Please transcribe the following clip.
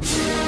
you.